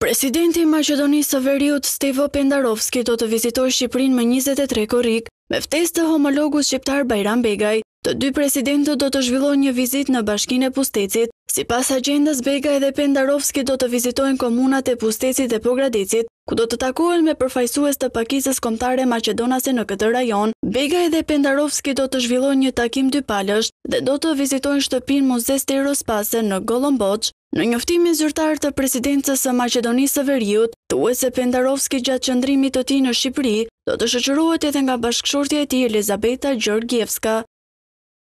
Presidenti i Maqedonisë së Veriut, Stevo Pendarovski do të vizitojë Shqipërinë më njëzet e tre korrik, me ftesë të homologut shqiptar Bajram Begaj. Të dy presidentët do të zhvillojnë një vizitë në bashkinë e Pustecit. Sipas agjendës, Begaj dhe Pendarovski do të vizitojnë komunat e Pustecit dhe Pogradecit, ku do të takohen me përfaqësues të pakicës kombëtare maqedonase në këtë rajon. Begaj dhe Pendarovski do të zhvillojnë një takim dypalësh dhe do të vizitojnë shtëpinë-muze Sterjo Spase në Gollomboç. Në njoftimin zyrtar të Presidencës së Maqedonisë së Veriut, thuhet se Pendarovski gjatë qëndrimit të tij në Shqipëri do të shoqërohet edhe nga bashkëshortja e tij Elizabeta Gjorgievska.